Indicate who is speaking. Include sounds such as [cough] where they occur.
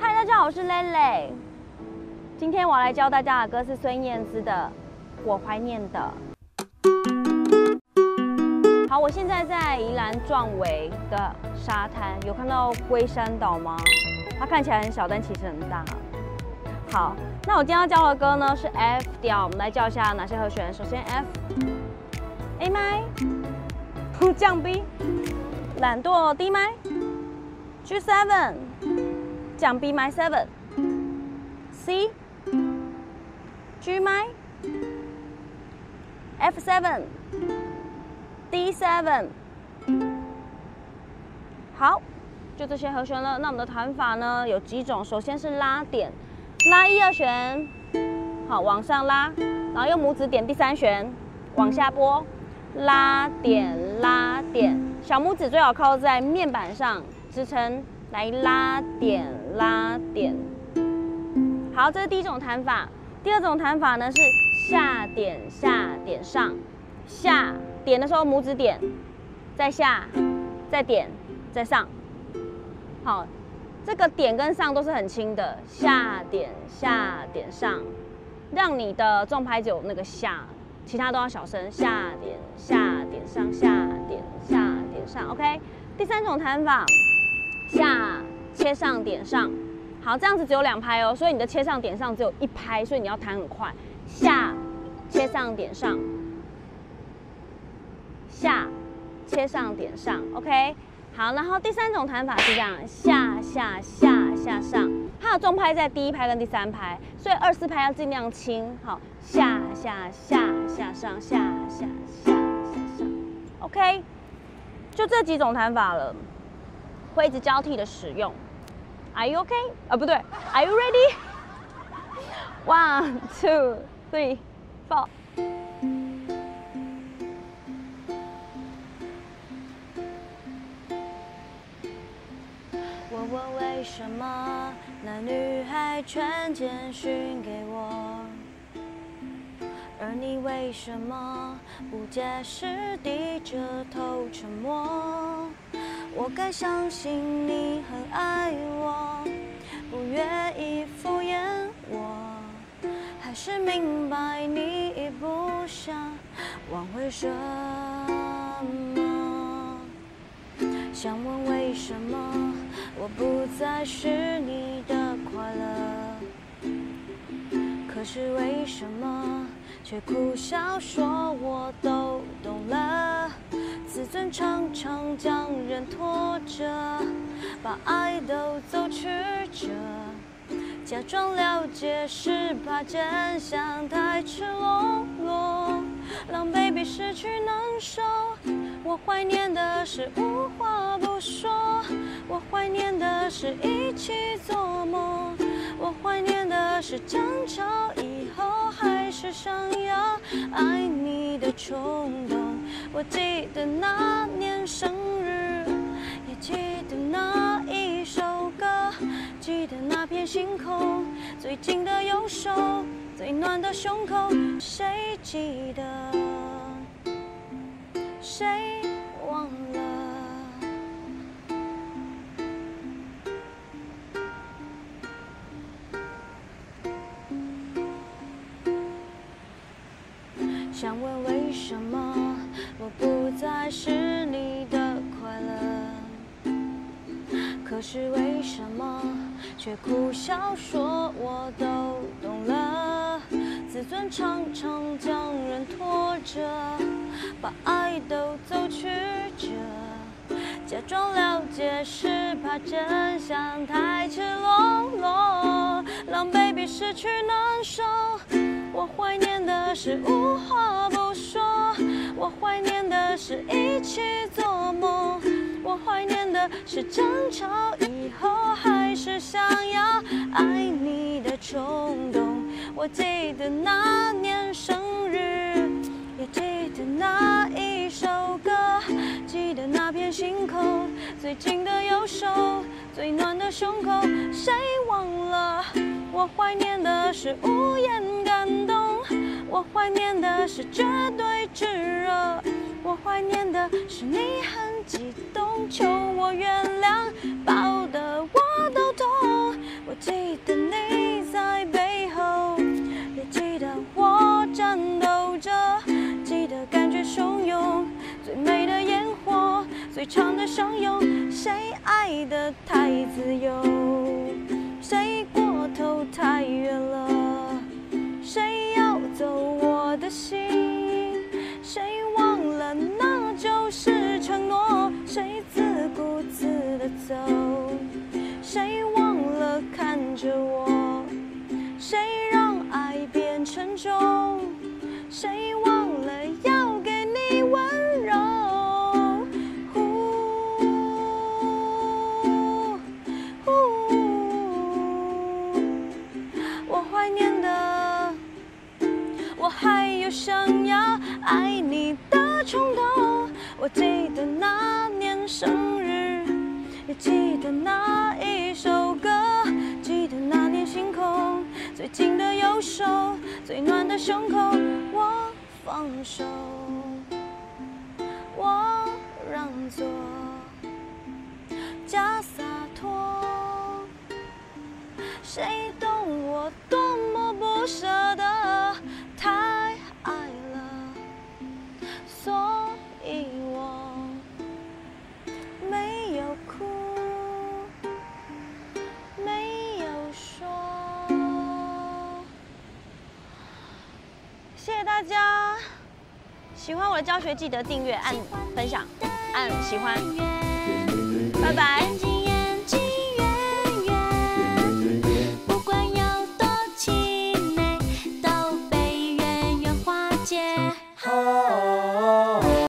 Speaker 1: 嗨，大家好，我是蕾蕾。今天我要来教大家的歌是孙燕姿的《我怀念的》。好，我现在在宜兰壮围的沙滩，有看到龟山岛吗？它看起来很小，但其实很大。好，那我今天要教的歌呢是 F 调，我们来教一下哪些和弦。首先 F，A 麦，[laughs] 降 B，懒惰 D 麦，G7，降 B my seven C G my F seven D seven 好。就这些和弦了。那我们的弹法呢有几种？首先是拉点，拉一二弦，好往上拉，然后用拇指点第三弦，往下拨，拉点拉点，小拇指最好靠在面板上支撑，来拉点拉点。好，这是第一种弹法。第二种弹法呢是下点下点上，下点的时候拇指点，再下，再点，再上。好，这个点跟上都是很轻的，下点下点上，让你的重拍只有那个下，其他都要小声。下点下点上，下点下点上。OK，第三种弹法，下切上点上。好，这样子只有两拍哦，所以你的切上点上只有一拍，所以你要弹很快。下切上点上，下切上点上。OK。好，然后第三种弹法是这样，下下下下上，它的重拍在第一拍跟第三拍，所以二四拍要尽量轻。好，下下下下上，下下下下上，OK，就这几种弹法了，会一直交替的使用。Are you OK？啊，不对，Are you ready？One, [laughs] two, three, four. 我问为什么那女孩传简讯给我，而你为什么不解释，低着头沉默？我该相信你很爱我，不愿意敷衍我，还是明白你已不想挽回什么？想问为什么？我不再是你的快乐，可是为什么却苦笑说我都懂了？自尊常常将人拖着，把爱都走曲折，假装了解是怕真相太赤裸裸，狼狈比失去难受。我怀念的是无话不说，我怀念的是一起做梦，我怀念的是争吵以后还是想要爱你的冲动。我记得那年生日，也记得那一首歌，记得那片星空，最近的右手，最暖的胸口，谁记得？谁忘了？想问为什么是你的快乐？可是为什么却苦笑说我都懂了？自尊常常将人拖着。把爱都走曲折，假装了解是怕真相太赤裸裸，让 baby 失去难受。我怀念的是无话一起做梦，我怀念的是争吵以后还是想要爱你的冲动。我记得那年生日。也记得那一首歌，记得那片星空，最近的右手，最暖的胸口，谁忘了？我怀念的是无言感动，我怀念的是绝对炙热，我怀念的是你很激动求我原谅抱得我都痛我记得你在背后也记得我颤抖着记得感觉汹涌最美的烟火最长的相拥谁爱得太自由？谁过头太远了？有想要爱你的冲动。我记得那年生日，也记得那一首歌，记得那年星空，最紧的右手，最暖的胸口。我放手，我让座，假洒脱。谁懂我多么不舍得？喜欢我的教学记得订阅、按分享、按喜欢，拜拜。